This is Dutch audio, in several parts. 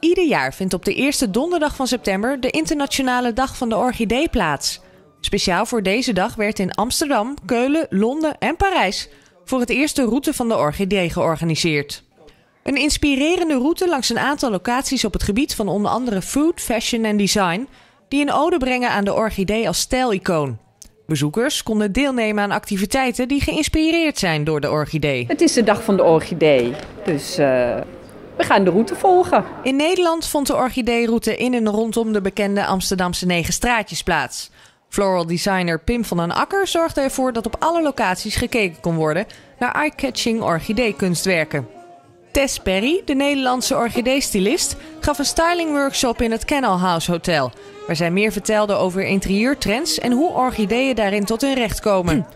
Ieder jaar vindt op de eerste donderdag van september de Internationale Dag van de Orchidee plaats. Speciaal voor deze dag werd in Amsterdam, Keulen, Londen en Parijs voor het eerst de route van de orchidee georganiseerd. Een inspirerende route langs een aantal locaties op het gebied van onder andere food, fashion en design, die een ode brengen aan de orchidee als stijlicoon. Bezoekers konden deelnemen aan activiteiten die geïnspireerd zijn door de orchidee. Het is de dag van de orchidee, dus uh, we gaan de route volgen. In Nederland vond de orchideeroute in en rondom de bekende Amsterdamse negen straatjes plaats. Floral designer Pim van den Akker zorgde ervoor dat op alle locaties gekeken kon worden naar eye-catching orchidee-kunstwerken. Tess Perry, de Nederlandse orchidee-stylist, gaf een stylingworkshop in het Canal House Hotel, waar zij meer vertelde over interieurtrends en hoe orchideeën daarin tot hun recht komen.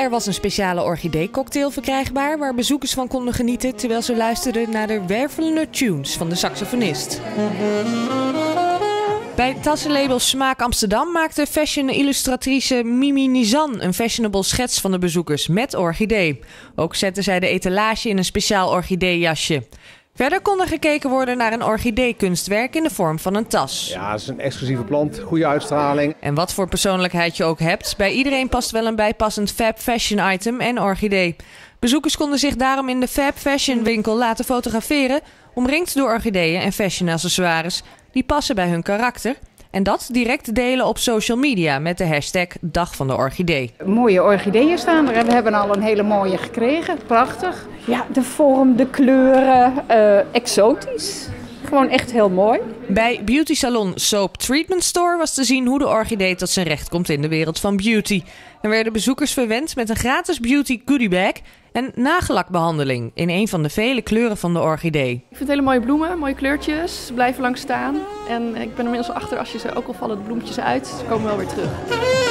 Er was een speciale orchidee-cocktail verkrijgbaar waar bezoekers van konden genieten terwijl ze luisterden naar de wervelende tunes van de saxofonist. Bij tassenlabel Smaak Amsterdam maakte fashion-illustratrice Mimi Nizan een fashionable schets van de bezoekers met orchidee. Ook zette zij de etalage in een speciaal orchideejasje. Verder kon er gekeken worden naar een orchidee-kunstwerk in de vorm van een tas. Ja, het is een exclusieve plant, goede uitstraling. En wat voor persoonlijkheid je ook hebt, bij iedereen past wel een bijpassend fab fashion item en orchidee. Bezoekers konden zich daarom in de Fab Fashion winkel laten fotograferen, omringd door orchideeën en fashion accessoires die passen bij hun karakter. En dat direct delen op social media met de hashtag Dag van de Orchidee. Mooie orchideeën staan er. We hebben al een hele mooie gekregen. Prachtig. Ja, de vorm, de kleuren, uh, exotisch. Gewoon echt heel mooi. Bij beauty salon Soap Treatment Store was te zien hoe de orchidee tot zijn recht komt in de wereld van beauty. Er werden bezoekers verwend met een gratis beauty goodie bag en nagellakbehandeling in een van de vele kleuren van de orchidee. Ik vind hele mooie bloemen, mooie kleurtjes, blijven lang staan. En ik ben er inmiddels achter, als je ze ook al vallen de bloemetjes uit, ze komen wel weer terug.